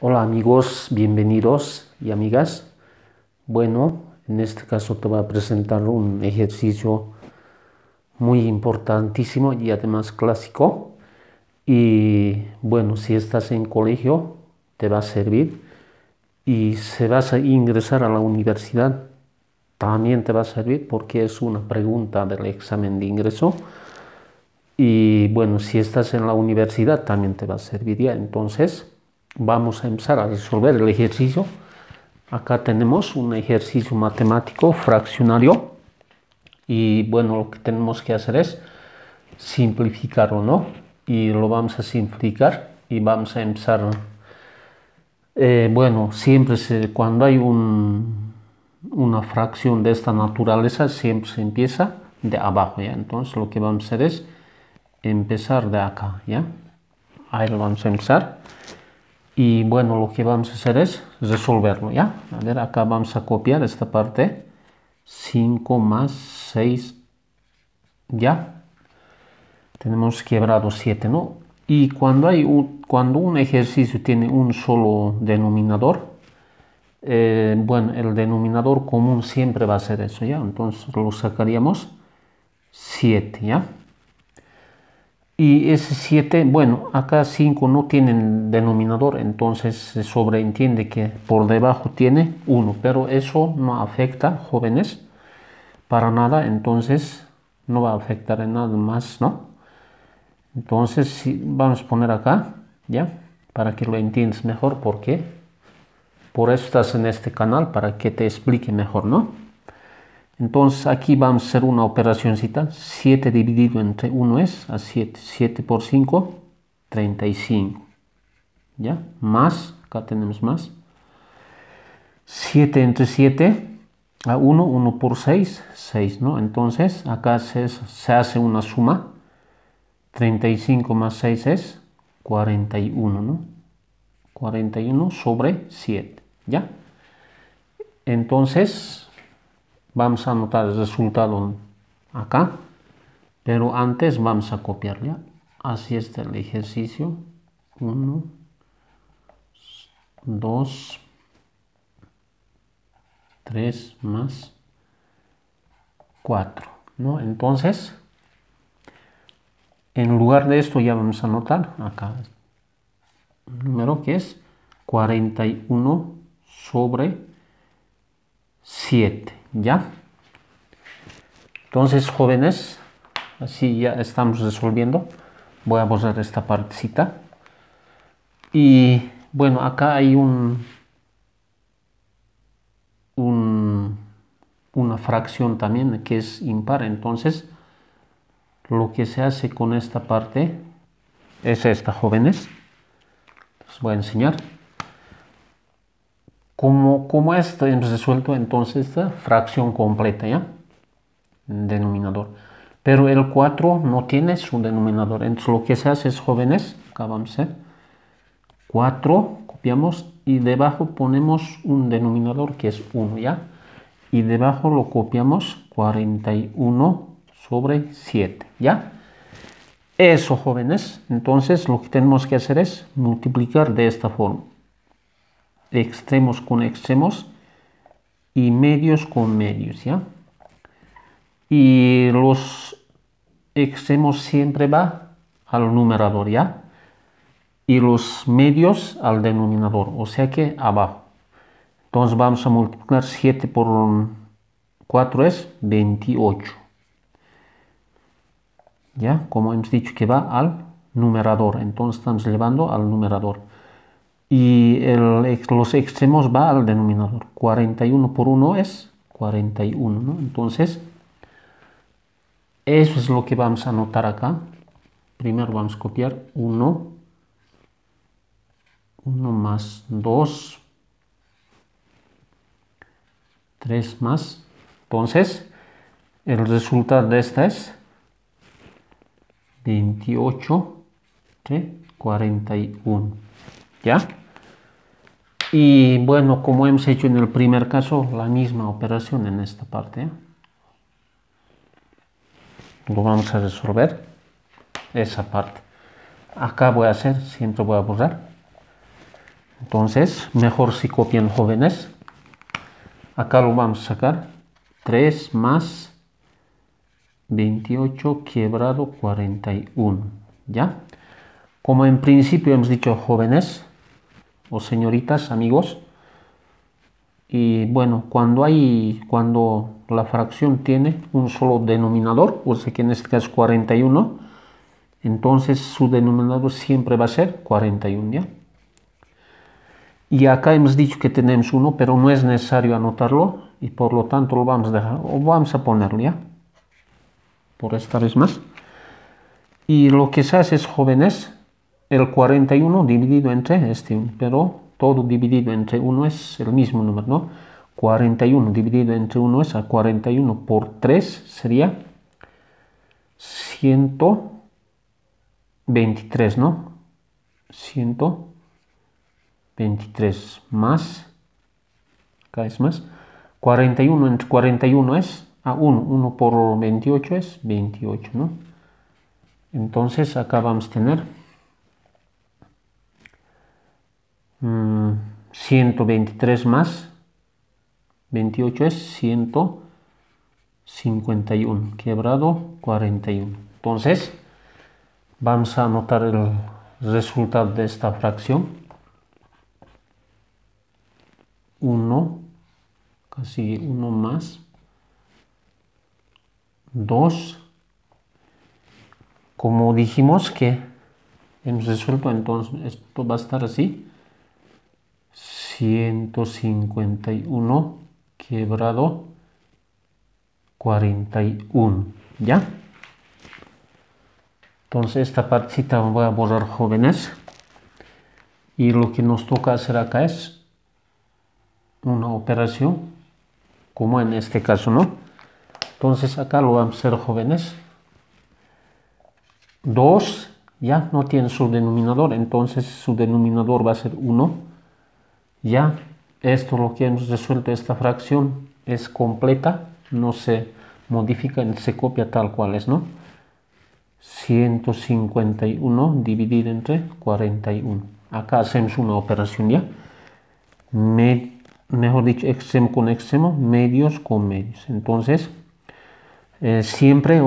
Hola amigos, bienvenidos y amigas. Bueno, en este caso te voy a presentar un ejercicio muy importantísimo y además clásico. Y bueno, si estás en colegio, te va a servir. Y si vas a ingresar a la universidad, también te va a servir porque es una pregunta del examen de ingreso. Y bueno, si estás en la universidad, también te va a servir ya. Entonces, vamos a empezar a resolver el ejercicio. Acá tenemos un ejercicio matemático fraccionario y bueno, lo que tenemos que hacer es simplificarlo, ¿no? Y lo vamos a simplificar y vamos a empezar. Eh, bueno, siempre cuando hay un, una fracción de esta naturaleza, siempre se empieza de abajo, ¿ya? Entonces lo que vamos a hacer es empezar de acá, ¿ya? Ahí lo vamos a empezar y bueno lo que vamos a hacer es resolverlo ya a ver acá vamos a copiar esta parte. 5 más 6 ya tenemos quebrado 7 no y cuando hay un, cuando un ejercicio tiene un solo denominador eh, bueno el denominador común siempre va a ser eso ya entonces lo sacaríamos 7 ya y ese 7, bueno, acá 5 no tienen denominador, entonces se sobreentiende que por debajo tiene 1, pero eso no afecta, jóvenes, para nada, entonces no va a afectar en nada más, ¿no? Entonces si, vamos a poner acá, ¿ya? Para que lo entiendas mejor, ¿por qué? Por eso estás en este canal, para que te explique mejor, ¿no? Entonces aquí vamos a hacer una operacióncita. 7 dividido entre 1 es a 7. 7 por 5, 35. ¿Ya? Más, acá tenemos más. 7 entre 7 a 1, 1 por 6, 6, ¿no? Entonces acá se, se hace una suma. 35 más 6 es 41, ¿no? 41 sobre 7, ¿ya? Entonces vamos a anotar el resultado acá pero antes vamos a copiarle así está el ejercicio. 1 2 3 más 4 ¿no? entonces en lugar de esto ya vamos a anotar acá el número que es 41 sobre 7 ¿Ya? Entonces, jóvenes, así ya estamos resolviendo. Voy a borrar esta partecita. Y bueno, acá hay un, un, una fracción también que es impar. Entonces, lo que se hace con esta parte es esta, jóvenes. Les voy a enseñar. Como, como esto hemos resuelto entonces esta fracción completa, ¿ya? Denominador. Pero el 4 no tiene su denominador. Entonces lo que se hace es, jóvenes, acá vamos a hacer 4, copiamos y debajo ponemos un denominador que es 1, ¿ya? Y debajo lo copiamos 41 sobre 7, ¿ya? Eso, jóvenes. Entonces lo que tenemos que hacer es multiplicar de esta forma extremos con extremos y medios con medios, ¿ya? Y los extremos siempre va al numerador, ¿ya? Y los medios al denominador, o sea que abajo. Entonces vamos a multiplicar 7 por 4 es 28. ¿Ya? Como hemos dicho que va al numerador, entonces estamos llevando al numerador y el, los extremos va al denominador. 41 por 1 es 41, ¿no? Entonces, eso es lo que vamos a anotar acá. Primero vamos a copiar 1, 1 más 2, 3 más. Entonces, el resultado de esta es 28 de 41. ¿Ya? Y bueno, como hemos hecho en el primer caso, la misma operación en esta parte. ¿eh? Lo vamos a resolver, esa parte. Acá voy a hacer, siempre voy a borrar. Entonces, mejor si copian jóvenes. Acá lo vamos a sacar. 3 más 28 quebrado 41. ¿Ya? Como en principio hemos dicho jóvenes o señoritas, amigos. Y bueno, cuando hay, cuando la fracción tiene un solo denominador, o sea que en este caso es 41, entonces su denominador siempre va a ser 41, ¿ya? Y acá hemos dicho que tenemos uno, pero no es necesario anotarlo y por lo tanto lo vamos a dejar, o vamos a ponerlo ya, por esta vez más. Y lo que se hace es jóvenes, el 41 dividido entre este, pero todo dividido entre 1 es el mismo número, ¿no? 41 dividido entre 1 es a 41 por 3 sería 123, ¿no? 123 más, acá es más, 41 entre 41 es a 1, 1 por 28 es 28, ¿no? Entonces acá vamos a tener 123 mm, más. 28 es 151, quebrado 41. Entonces, vamos a anotar el resultado de esta fracción. 1, casi 1 más, 2, como dijimos que hemos resuelto, entonces esto va a estar así, 151 quebrado 41 ya entonces esta partecita voy a borrar jóvenes. Y lo que nos toca hacer acá es una operación como en este caso no entonces acá lo vamos a hacer jóvenes. 2 ya no tiene su denominador. Entonces su denominador va a ser 1 ya, esto lo que hemos resuelto, esta fracción es completa, no se modifica, se copia tal cual es, ¿no? 151 dividido entre 41. Acá hacemos una operación ya. mejor dicho, extremo con extremo, medios con medios. Entonces, eh, siempre,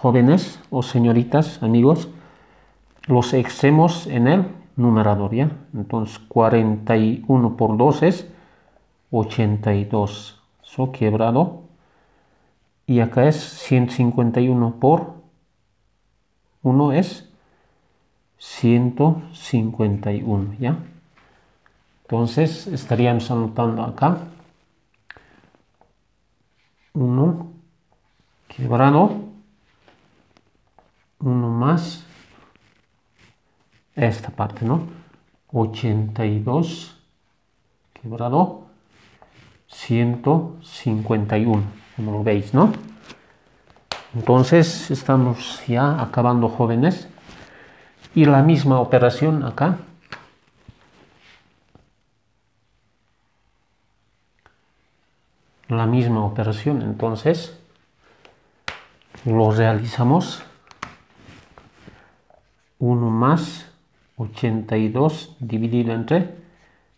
jóvenes o señoritas, amigos, los extremos en el numerador, ¿ya? Entonces 41 por 2 es 82. Eso quebrado. Y acá es 151 por 1 es 151, ¿ya? Entonces estaríamos anotando acá 1 quebrado, 1 más esta parte, ¿no? 82 quebrado 151, como lo veis, ¿no? Entonces estamos ya acabando jóvenes y la misma operación acá. La misma operación, entonces lo realizamos 1 más 82 dividido entre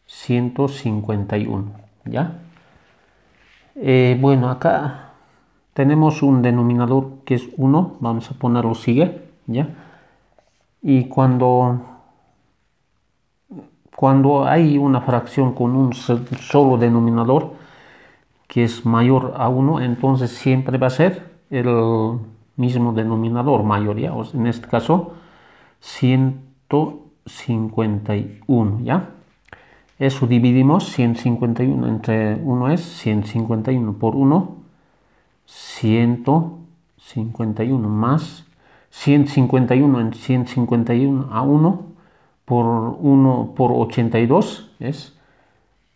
151, ¿ya? Eh, bueno, acá tenemos un denominador que es 1, vamos a ponerlo sigue, ¿ya? Y cuando, cuando hay una fracción con un solo denominador que es mayor a 1, entonces siempre va a ser el mismo denominador mayor, ¿ya? en este caso, 100 151, ¿ya? Eso dividimos 151 entre 1 es 151 por 1, 151 más 151 en 151 a 1 por 1 por 82 es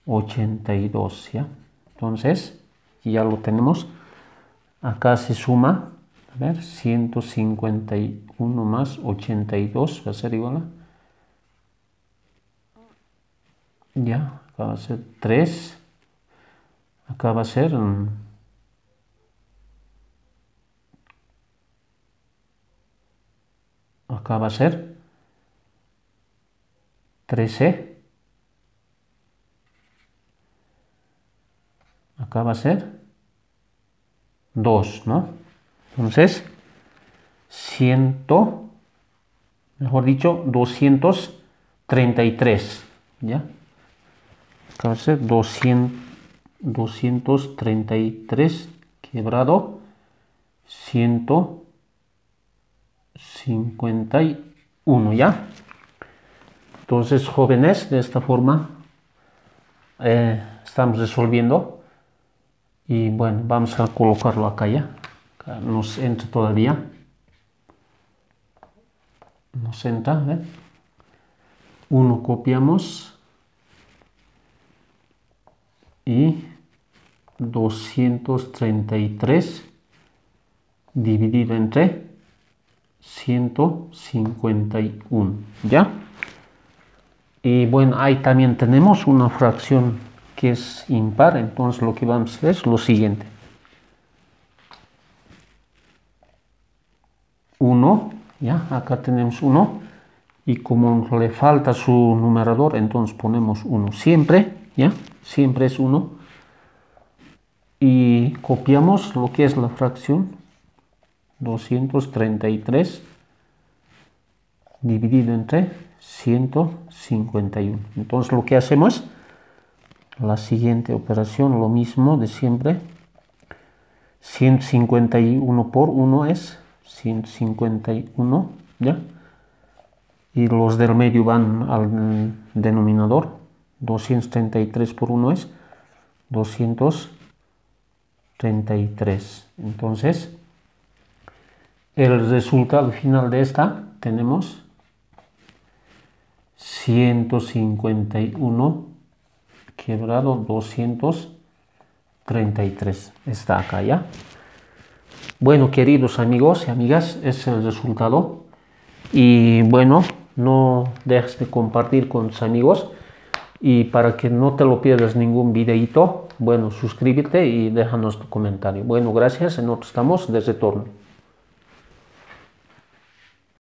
82, ¿ya? Entonces, ya lo tenemos. Acá se suma a ver, 151 más 82 va a ser igual a... Ya, acá va a ser 3. Acá va a ser... Acá va a ser 13. Acá va ser 2, ¿no? Entonces, 100, mejor dicho, 233, ¿ya? 200, 233 quebrado 151, ¿ya? Entonces, jóvenes, de esta forma eh, estamos resolviendo y bueno, vamos a colocarlo acá ya. Nos entra todavía. Nos entra, ¿eh? Uno copiamos y 233 dividido entre 151, ¿ya? Y bueno, ahí también tenemos una fracción que es impar, entonces lo que vamos a hacer es lo siguiente. 1, ya, acá tenemos 1 y como le falta su numerador, entonces ponemos 1 siempre, siempre es 1 y copiamos lo que es la fracción 233 dividido entre 151. Entonces lo que hacemos, la siguiente operación, lo mismo de siempre. 151 por 1 es 151, ¿ya? Y los del medio van al denominador. 233 por 1 es 233. Entonces, el resultado final de esta tenemos 151 quebrado 233 está acá ya. Bueno queridos amigos y amigas es el resultado. Y bueno no dejes de compartir con tus amigos y para que no te lo pierdas ningún videito bueno suscríbete y déjanos tu comentario. Bueno gracias en nosotros estamos de retorno